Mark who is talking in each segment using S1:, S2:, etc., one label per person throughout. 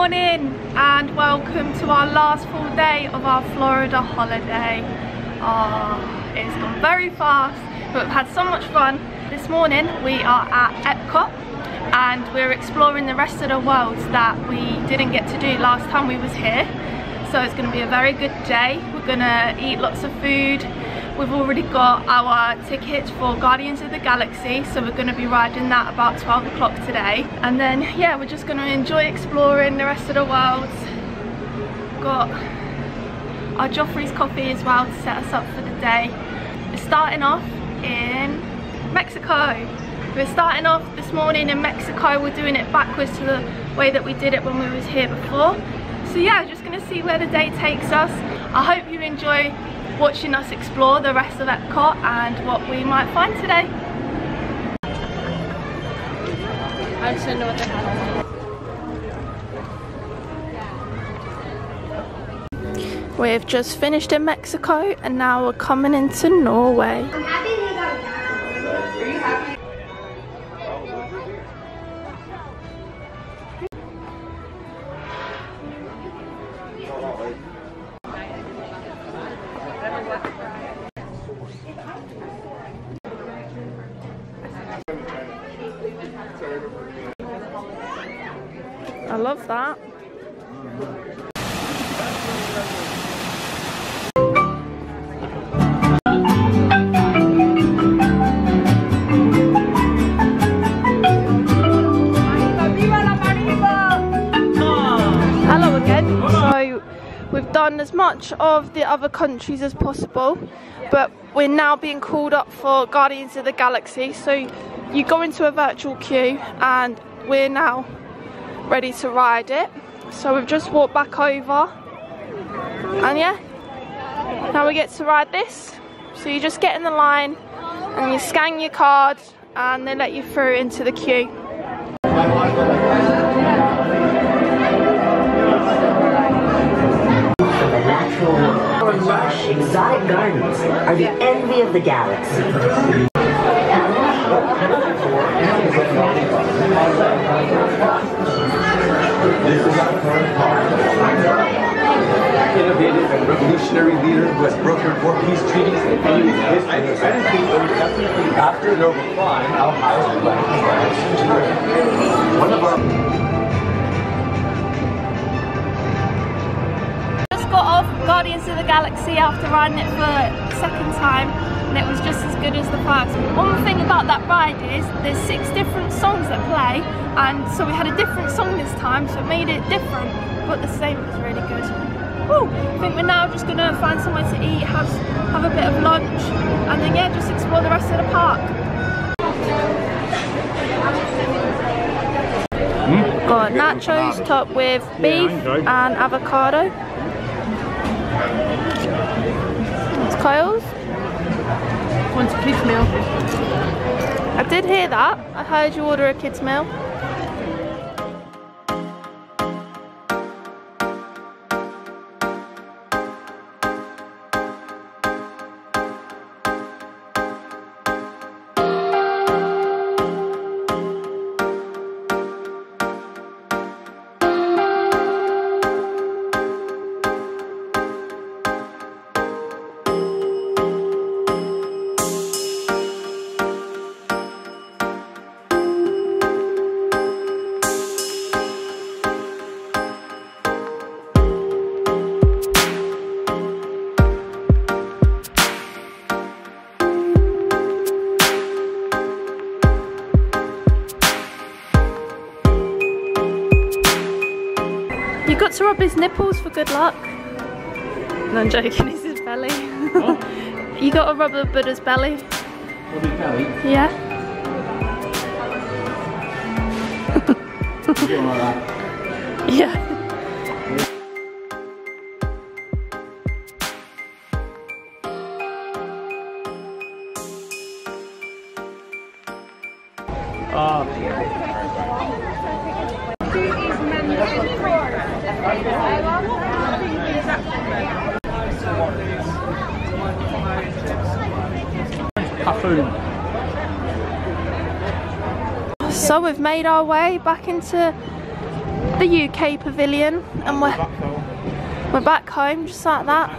S1: morning and welcome to our last full day of our Florida holiday. Oh, it's gone very fast, but we've had so much fun. This morning we are at Epcot and we're exploring the rest of the world that we didn't get to do last time we was here. So it's going to be a very good day. We're going to eat lots of food. We've already got our tickets for Guardians of the Galaxy, so we're going to be riding that about 12 o'clock today. And then, yeah, we're just going to enjoy exploring the rest of the world. Got our Joffrey's coffee as well to set us up for the day. We're starting off in Mexico. We're starting off this morning in Mexico. We're doing it backwards to the way that we did it when we was here before. So yeah, just gonna see where the day takes us. I hope you enjoy watching us explore the rest of Epcot and what we might find today. I just don't know what they have. We've just finished in Mexico and now we're coming into Norway. Love that. Hello again. So we've done as much of the other countries as possible, but we're now being called up for Guardians of the Galaxy. So you go into a virtual queue and we're now ready to ride it. So we've just walked back over and yeah, now we get to ride this. So you just get in the line and you scan your card and they let you through into the queue.
S2: exotic gardens are the envy of the galaxy.
S3: Innovative and revolutionary leader who has brokered war peace treaties and used history. I, I it was definitely after Nova Prime, our highest ranking engineer. One of our
S1: just got off Guardians of the Galaxy after riding it for second time and it was just as good as the first. One thing about that ride is there's six different songs that play and so we had a different song this time so it made it different but the same was really good. Woo! I think we're now just gonna find somewhere to eat, have, have a bit of lunch and then yeah just explore the rest of the park. Hmm? Got nachos topped with beef and avocado. It's Kyle's.
S4: Wants a kids meal.
S1: I did hear that. I heard you order a kid's meal. You got to rub his nipples for good luck. No, I'm joking, it's his belly. you got to rub the Buddha's belly. Yeah? yeah. So we've made our way back into the UK pavilion and we're, we're back home just like that.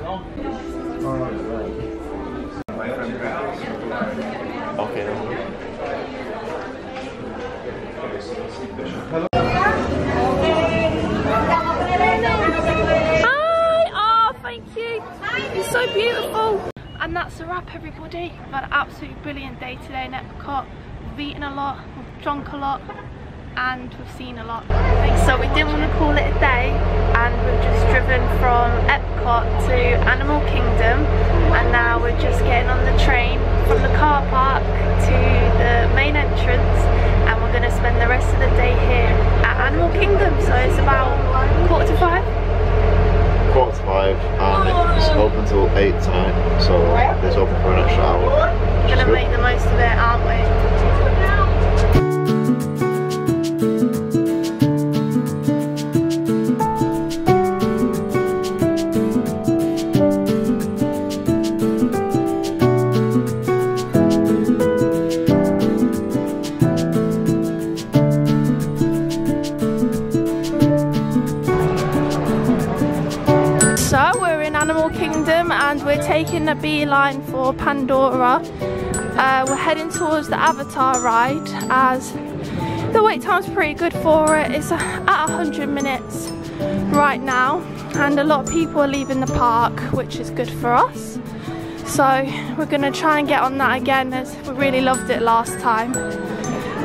S1: Hi! Oh, thank you. You're so beautiful. And that's a wrap, everybody. We've had an absolutely brilliant day today in Epcot. We've eaten a lot, we've drunk a lot, and we've seen a lot. So we didn't want to call it a day, and we've just driven from Epcot to Animal Kingdom, and now we're just getting on the train from the car park to the main entrance, and we're going to spend the rest of the day here at Animal Kingdom. So it's about quarter to five.
S5: quarter to five open till eight tonight, so it's open for an extra hour.
S1: We're gonna make the most of it, aren't we? Beeline for Pandora. Uh, we're heading towards the Avatar ride as the wait time's pretty good for it. It's at 100 minutes right now and a lot of people are leaving the park which is good for us. So we're gonna try and get on that again as we really loved it last time.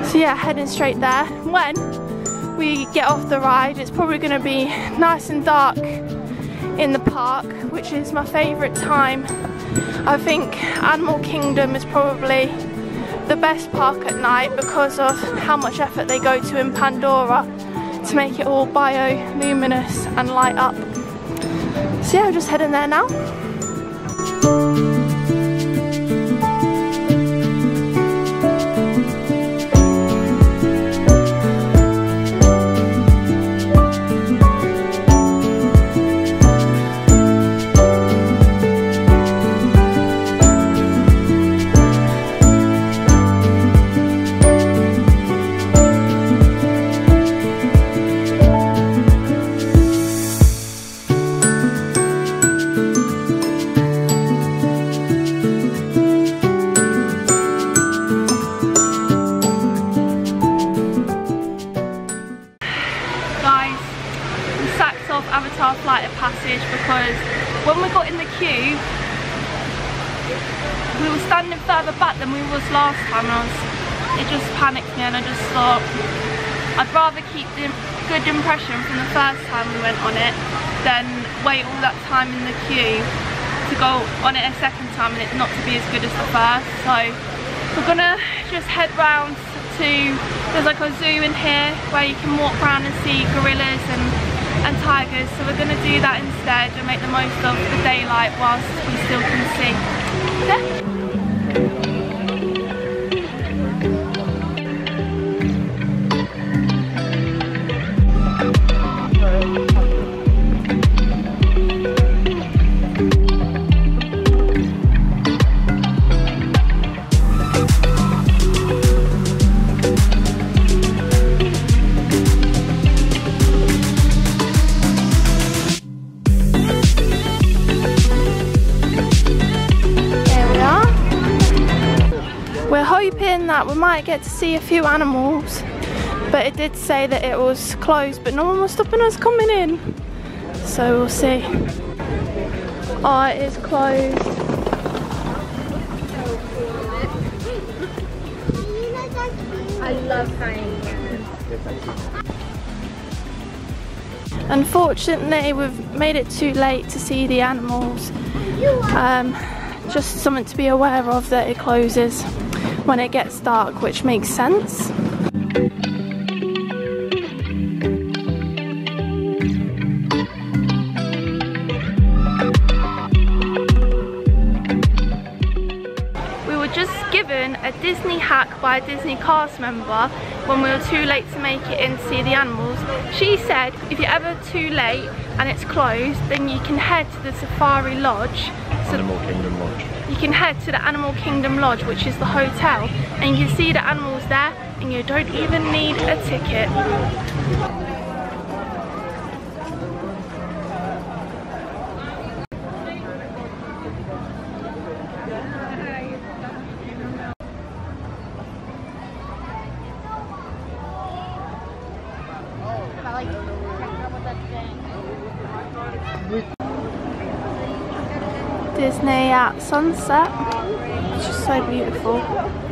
S1: So yeah, heading straight there. When we get off the ride it's probably gonna be nice and dark in the park, which is my favourite time. I think Animal Kingdom is probably the best park at night because of how much effort they go to in Pandora to make it all bioluminescent and light up. So yeah, we're just heading there now. Off Flight of Passage because when we got in the queue, we were standing further back than we was last time and was, it just panicked me and I just thought I'd rather keep the good impression from the first time we went on it than wait all that time in the queue to go on it a second time and it not to be as good as the first. So we're gonna just head round to, there's like a zoo in here where you can walk around and see gorillas and, and tigers. So we're gonna do that instead and make the most of the daylight whilst we still can see. Yeah. Hoping that we might get to see a few animals, but it did say that it was closed, but no one was stopping us coming in. So we'll see. Oh, it is closed.
S4: I love hyenas.
S1: Unfortunately, we've made it too late to see the animals. Um, just something to be aware of that it closes when it gets dark, which makes sense. We were just given a Disney hack by a Disney cast member when we were too late to make it in to see the animals. She said if you're ever too late and it's closed, then you can head to the Safari Lodge so
S5: Animal Kingdom Lodge.
S1: You can head to the Animal Kingdom Lodge, which is the hotel, and you can see the animals there, and you don't even need a ticket. Disney at sunset. It's just so beautiful.